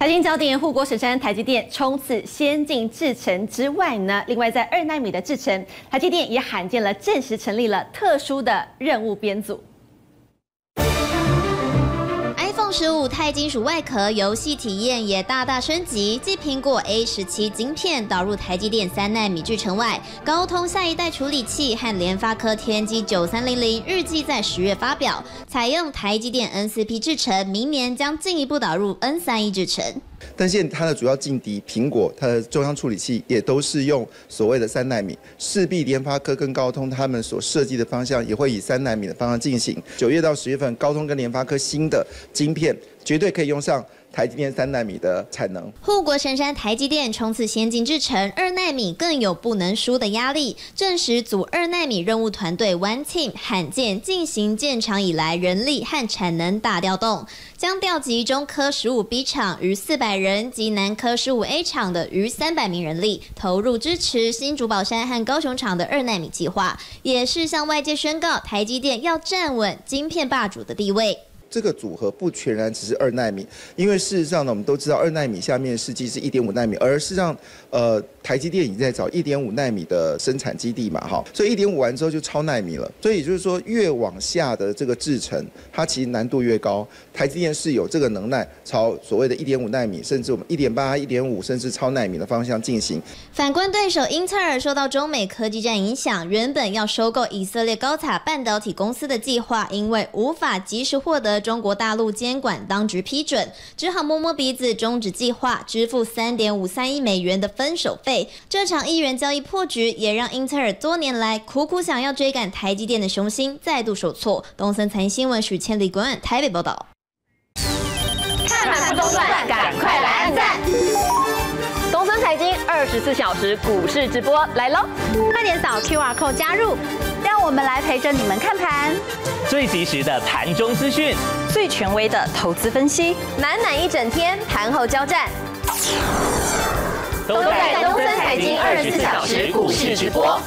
财经焦点，护国神山台积电冲刺先进制程之外呢，另外在二纳米的制程，台积电也罕见了正式成立了特殊的任务编组。iPhone 十五钛金属外壳游戏体验也大大升级，继苹果 A 十七晶片导入台积电三纳米制程外，高通下一代处理器和联发科天玑九三零零预计在十月发表，采用台积电 NCP 制程，明年将进一步导入 N 三一制程。但现在它的主要劲敌苹果，它的中央处理器也都是用所谓的三纳米，势必联发科跟高通他们所设计的方向也会以三纳米的方向进行。九月到十月份，高通跟联发科新的晶片绝对可以用上。台积电三纳米的产能，护国神山台积电冲刺先进制程，二纳米更有不能输的压力。证实组二纳米任务团队 One Team 罕见进行建厂以来人力和产能大调动，将调集中科十五 B 厂逾四百人及南科十五 A 厂的逾三百名人力，投入支持新竹宝山和高雄厂的二纳米计划，也是向外界宣告台积电要站稳晶片霸主的地位。这个组合不全然只是二纳米，因为事实上呢，我们都知道二纳米下面实际是一点五纳米，而事实上，呃，台积电已经在找一点五纳米的生产基地嘛，哈，所以一点五完之后就超纳米了，所以也就是说，越往下的这个制程，它其实难度越高。台积电是有这个能耐，朝所谓的一点五纳米，甚至我们一点八、一点五，甚至超纳米的方向进行。反观对手英特尔，受到中美科技战影响，原本要收购以色列高塔半导体公司的计划，因为无法及时获得。中国大陆监管当局批准，只好摸摸鼻子终止计划，支付三点五三亿美元的分手费。这场亿元交易破局，也让英特尔多年来苦苦想要追赶台积电的雄心再度受挫。东森财经新闻许千里观台北报道。看盘不中断，赶快来按赞！东森财经二十四小时股市直播来喽！快点扫 Q R code 加入。让我们来陪着你们看盘，最及时的盘中资讯，最权威的投资分析，满满一整天盘后交战，都在东森财经二十四小时股市直播。